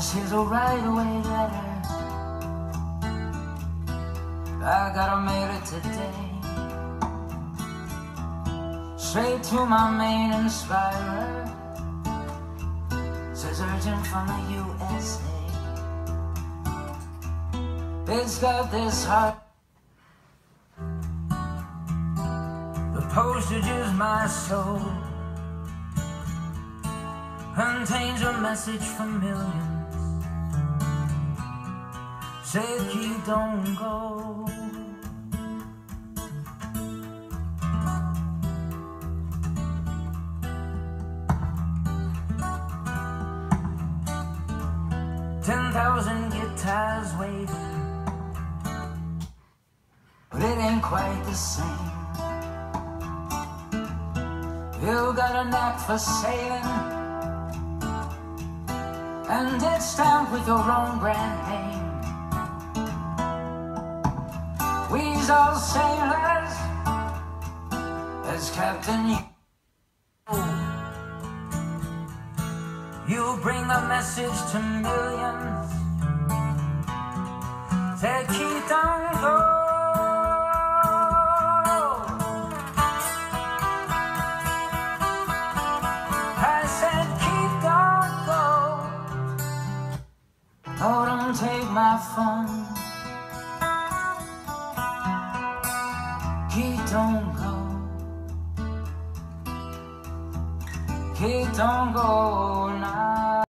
This is a right away letter. I gotta mail it today. Straight to my main inspirer. Says urgent from the USA. It's got this heart. The postage is my soul. Contains a message from millions. Keep, don't go. Ten thousand guitars waiting, but it ain't quite the same. You got a knack for sailing, and it's stamped with your own brand name. All sailors, as Captain. You. Bring a message to millions. Say, keep don't go. Don't take my fun. Don't go. Keep don't go now.